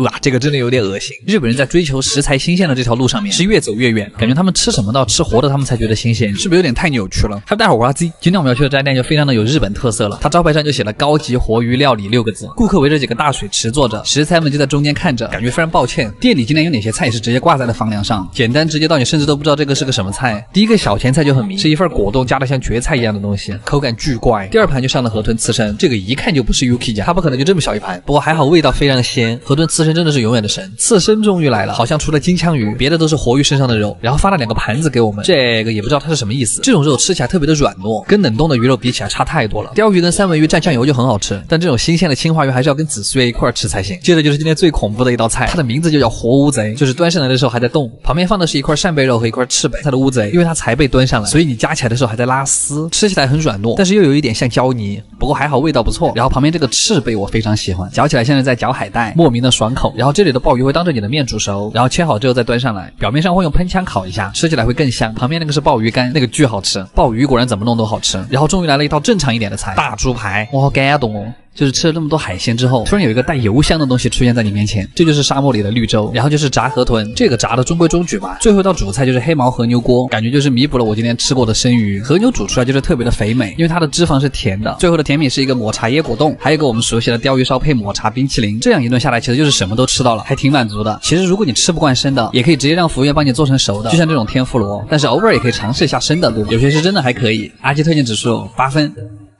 哇，这个真的有点恶心。日本人在追求食材新鲜的这条路上面是越走越远，感觉他们吃什么都要吃活的，他们才觉得新鲜，是不是有点太扭曲了？还有大伙瓜鸡，今天我们要去的这家店就非常的有日本特色了，它招牌上就写了“高级活鱼料理”六个字，顾客围着几个大水池坐着，食材们就在中间看着，感觉非常抱歉。店里今天有哪些菜是直接挂在了房梁上，简单直接到你甚至都不知道这个是个什么菜。第一个小前菜就很迷，是一份果冻加的像蕨菜一样的东西，口感巨怪。第二盘就上了河豚刺身，这个一看就不是 Yuki 家，它不可能就这么小一盘。不过还好味道非常的鲜，河豚刺身真的是永远的神。刺身终于来了，好像除了金枪鱼，别的都是活鱼身上的肉。然后发了两个盘子给我们，这个也不知道它是什么意思。这种肉吃起来特别的软糯，跟冷冻的鱼肉比起来差太多了。鲷鱼跟三文鱼蘸酱油就很好吃，但这种新鲜的青花鱼还是要跟紫苏叶一块吃才行。接着就是今天最恐怖的一道菜，它的名字就叫活乌贼，就是端上来的时候还在动，旁边放的是一块扇贝肉和一块赤贝。它的乌贼，因为它才被端上来，所以你夹起来的时候还在拉丝，吃起来很软糯，但是又有一点像胶泥。不过还好味道不错。然后旁边这个赤贝我非常喜欢，嚼起来像是在嚼海带，莫名的爽口。然后这里的鲍鱼会当着你的面煮熟，然后切好之后再端上来，表面上会用喷枪烤一下，吃起来会更香。旁边那个是鲍鱼干，那个巨好吃。鲍鱼果然怎么弄都好吃。然后终于来了一道正常一点的菜，大猪排，我好感动哦。就是吃了那么多海鲜之后，突然有一个带油香的东西出现在你面前，这就是沙漠里的绿洲，然后就是炸河豚，这个炸的中规中矩吧。最后一道主菜就是黑毛和牛锅，感觉就是弥补了我今天吃过的生鱼。和牛煮出来就是特别的肥美，因为它的脂肪是甜的。最后的甜品是一个抹茶椰果冻，还有一个我们熟悉的鲷鱼烧配抹茶冰淇淋。这样一顿下来，其实就是什么都吃到了，还挺满足的。其实如果你吃不惯生的，也可以直接让服务员帮你做成熟的，就像这种天妇罗。但是偶尔也可以尝试一下生的，对吧有些是真的还可以。阿基推荐指数八分，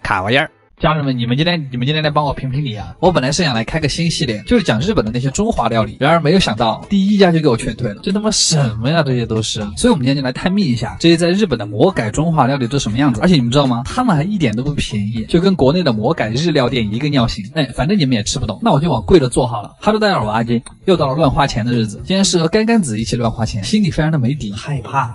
卡玩意儿。家人们，你们今天你们今天来帮我评评理啊！我本来是想来开个新系列，就是讲日本的那些中华料理，然而没有想到第一家就给我劝退了，这他妈什么呀？这些都是，所以我们今天就来探秘一下这些在日本的魔改中华料理都什么样子。而且你们知道吗？他们还一点都不便宜，就跟国内的魔改日料店一个尿性。哎，反正你们也吃不懂，那我就往贵的做好了。哈喽，大家好，我阿金，又到了乱花钱的日子，今天是和干干子一起乱花钱，心里非常的没底，害怕。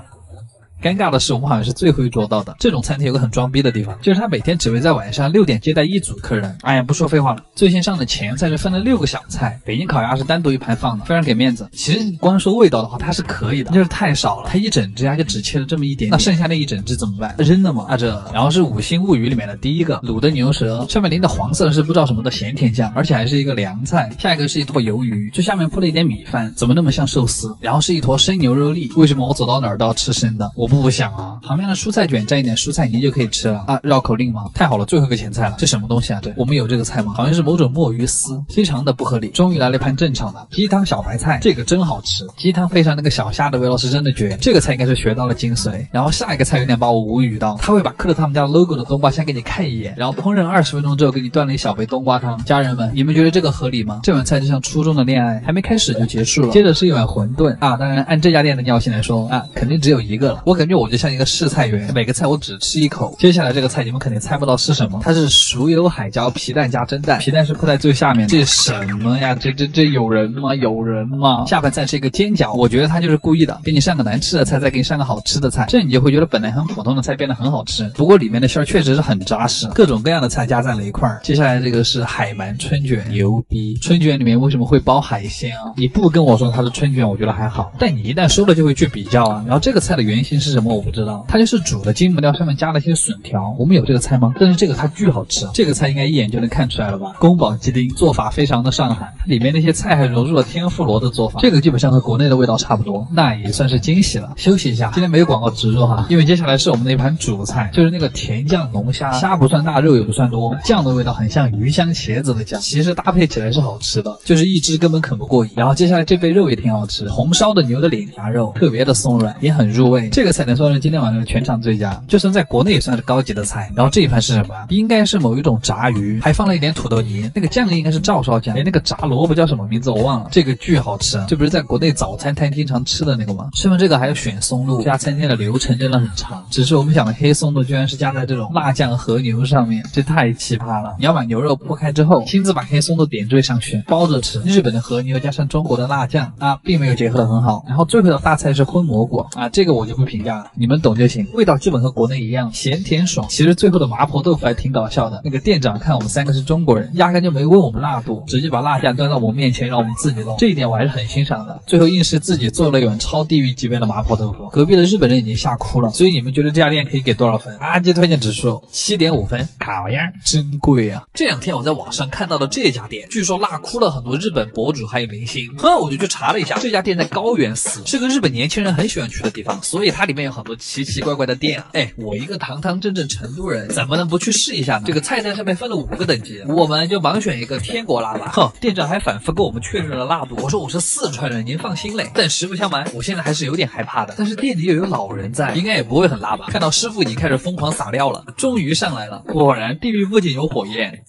尴尬的是，我们好像是最后一桌到的。这种餐厅有个很装逼的地方，就是他每天只会在晚上六点接待一组客人。哎呀，不说废话了，最先上的前菜是分了六个小菜，北京烤鸭是单独一盘放的，非常给面子。其实光说味道的话，它是可以的，就是太少了。它一整只鸭就只切了这么一点，那剩下那一整只怎么办？扔了吗？啊这，然后是五星物语里面的第一个卤的牛舌，上面淋的黄色是不知道什么的咸甜酱，而且还是一个凉菜。下一个是一坨鱿鱼，就下面铺了一点米饭，怎么那么像寿司？然后是一坨生牛肉粒，为什么我走到哪儿都要吃生的？我不不想啊。旁边的蔬菜卷蘸一点蔬菜泥就可以吃了啊！绕口令吗？太好了，最后一个前菜了，这什么东西啊？对我们有这个菜吗？好像是某种墨鱼丝，非常的不合理。终于来了一盘正常的鸡汤小白菜，这个真好吃，鸡汤配上那个小虾的味道是真的绝。这个菜应该是学到了精髓。然后下一个菜有点把我无语到，他会把刻了他们家 logo 的冬瓜先给你看一眼，然后烹饪二十分钟之后给你端了一小杯冬瓜汤。家人们，你们觉得这个合理吗？这碗菜就像初中的恋爱，还没开始就结束了。接着是一碗馄饨啊，当然按这家店的尿性来说啊，肯定只有一个了。我感觉我就像一个试菜员，每个。菜我只吃一口，接下来这个菜你们肯定猜不到是什么，它是熟油海椒皮蛋加蒸蛋，皮蛋是铺在最下面，这什么呀？这这这有人吗？有人吗？下盘菜是一个煎饺，我觉得他就是故意的，给你上个难吃的菜，再给你上个好吃的菜，这你就会觉得本来很普通的菜变得很好吃。不过里面的馅儿确实是很扎实，各种各样的菜加在了一块儿。接下来这个是海鳗春卷，牛逼！春卷里面为什么会包海鲜啊？你不跟我说它是春卷，我觉得还好，但你一旦说了就会去比较啊。然后这个菜的原型是什么？我不知道，它就是煮的金。木料上面加了一些笋条，我们有这个菜吗？但是这个它巨好吃，这个菜应该一眼就能看出来了吧？宫保鸡丁做法非常的上海，里面那些菜还融入了天妇罗的做法，这个基本上和国内的味道差不多，那也算是惊喜了。休息一下，今天没有广告植入哈，因为接下来是我们的一盘主菜，就是那个甜酱龙虾，虾不算大，肉也不算多，酱的味道很像鱼香茄子的酱，其实搭配起来是好吃的，就是一只根本啃不过瘾。然后接下来这杯肉也挺好吃，红烧的牛的脸颊肉特别的松软，也很入味，这个菜能算是今天晚上全场最佳。就算在国内也算是高级的菜。然后这一盘是什么？应该是某一种炸鱼，还放了一点土豆泥。那个酱应该是照烧酱。哎，那个炸萝卜叫什么名字？我忘了。这个巨好吃，这不是在国内早餐摊经常吃的那个吗？吃完这个还要选松露。这家餐厅的流程真的很长。只是我们想的黑松露居然是加在这种辣酱和牛上面，这太奇葩了。你要把牛肉剥开之后，亲自把黑松露点缀上去，包着吃。日本的和牛加上中国的辣酱啊，并没有结合的很好。然后最后的大菜是荤蘑菇啊，这个我就不评价，你们懂就行。味道基本和国内一样，咸甜爽。其实最后的麻婆豆腐还挺搞笑的，那个店长看我们三个是中国人，压根就没问我们辣度，直接把辣酱端到我们面前让我们自己弄，这一点我还是很欣赏的。最后硬是自己做了一碗超地狱级别的麻婆豆腐，隔壁的日本人已经吓哭了。所以你们觉得这家店可以给多少分？垃圾推荐指数七点五分，卡样真贵啊！这两天我在网上看到的这家店，据说辣哭了很多日本博主还有明星，哼，我就去查了一下，这家店在高原寺，是个日本年轻人很喜欢去的地方，所以它里面有很多奇奇怪怪的店啊。哎，我一个堂堂正正成都人，怎么能不去试一下呢？这个菜单上面分了五个等级，我们就盲选一个天国辣吧。哼，店长还反复跟我们确认了辣度，我说我是四川人，您放心嘞。但实不相瞒，我现在还是有点害怕的。但是店里又有老人在，应该也不会很辣吧？看到师傅已经开始疯狂撒料了，终于上来了，果然地狱不仅有火焰。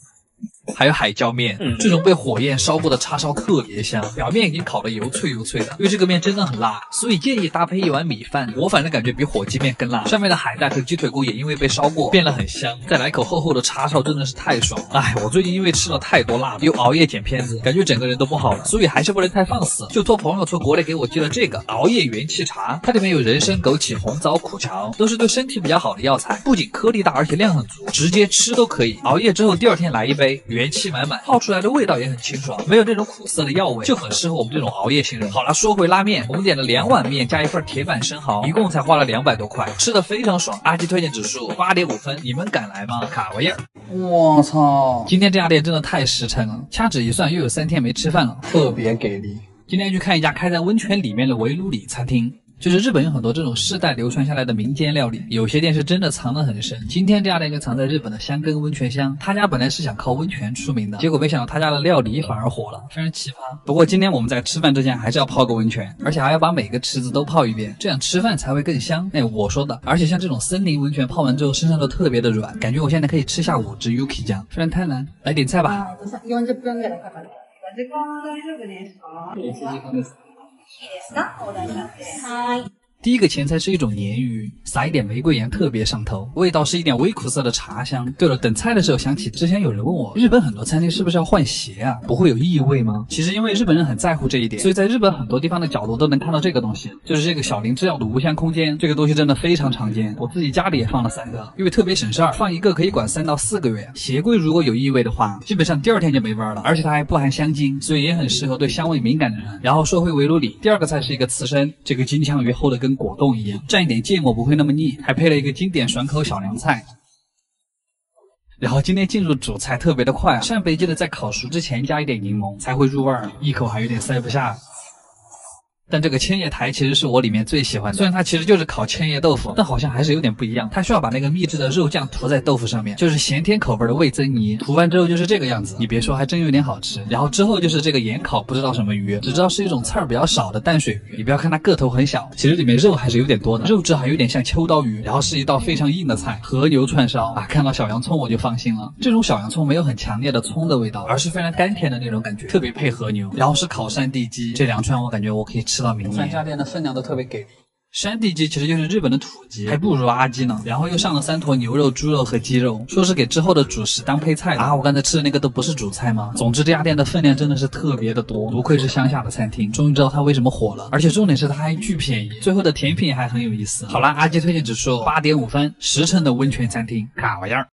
还有海椒面，这种被火焰烧过的叉烧特别香，表面已经烤得油脆油脆的。因为这个面真的很辣，所以建议搭配一碗米饭。我反正感觉比火鸡面更辣。上面的海带和鸡腿骨也因为被烧过，变得很香。再来口厚厚的叉烧，真的是太爽。哎，我最近因为吃了太多辣了，又熬夜剪片子，感觉整个人都不好了。所以还是不能太放肆，就托朋友从国内给我寄了这个熬夜元气茶。它里面有人参、枸杞、红枣、苦荞，都是对身体比较好的药材，不仅颗粒大，而且量很足，直接吃都可以。熬夜之后第二天来一杯，元气满满。泡出来的味道也很清爽，没有那种苦涩的药味，就很适合我们这种熬夜型人。好了，说回拉面，我们点了两碗面加一份铁板生蚝，一共才花了两百多块，吃的非常爽。阿基推荐指数八点五分，你们敢来吗？卡玩意儿，我操！今天这家店真的太实诚了，掐指一算又有三天没吃饭了，特别给力。今天去看一家开在温泉里面的围炉里餐厅。就是日本有很多这种世代流传下来的民间料理，有些店是真的藏得很深。今天这家店就藏在日本的香根温泉乡。他家本来是想靠温泉出名的，结果没想到他家的料理反而火了，非常奇葩。不过今天我们在吃饭之前还是要泡个温泉，而且还要把每个池子都泡一遍，这样吃饭才会更香。哎，我说的。而且像这种森林温泉泡完之后身上都特别的软，感觉我现在可以吃下五只 Yuki 酱。虽然贪婪，来点菜吧。いいですか、お題になって。はい。第一个前菜是一种鲶鱼，撒一点玫瑰盐，特别上头。味道是一点微苦涩的茶香。对了，等菜的时候想起之前有人问我，日本很多餐厅是不是要换鞋啊？不会有异味吗？其实因为日本人很在乎这一点，所以在日本很多地方的角落都能看到这个东西，就是这个小林制药的无香空间。这个东西真的非常常见，我自己家里也放了三个，因为特别省事儿，放一个可以管三到四个月。鞋柜如果有异味的话，基本上第二天就没味儿了，而且它还不含香精，所以也很适合对香味敏感的人。然后说回围炉里，第二个菜是一个刺身，这个金枪鱼厚的跟。果冻一样，蘸一点芥末不会那么腻，还配了一个经典爽口小凉菜。然后今天进入主菜特别的快，扇贝记得在烤熟之前加一点柠檬才会入味儿，一口还有点塞不下。但这个千叶台其实是我里面最喜欢的，虽然它其实就是烤千叶豆腐，但好像还是有点不一样。它需要把那个秘制的肉酱涂在豆腐上面，就是咸甜口味的味增泥。涂完之后就是这个样子，你别说，还真有点好吃。然后之后就是这个盐烤不知道什么鱼，只知道是一种刺儿比较少的淡水鱼。你不要看它个头很小，其实里面肉还是有点多的，肉质还有点像秋刀鱼。然后是一道非常硬的菜，和牛串烧啊！看到小洋葱我就放心了，这种小洋葱没有很强烈的葱的味道，而是非常甘甜的那种感觉，特别配和牛。然后是烤山地鸡，这两串我感觉我可以吃到明年。的分量都特别给力，山地鸡其实就是日本的土鸡，还不如阿鸡呢。然后又上了三坨牛肉、猪肉和鸡肉，说是给之后的主食当配菜啊。我刚才吃的那个都不是主菜吗？总之这家店的分量真的是特别的多，不愧是乡下的餐厅。终于知道它为什么火了，而且重点是它还巨便宜，最后的甜品还很有意思。好啦，阿鸡推荐指数八点五分，十成的温泉餐厅，卡玩意儿。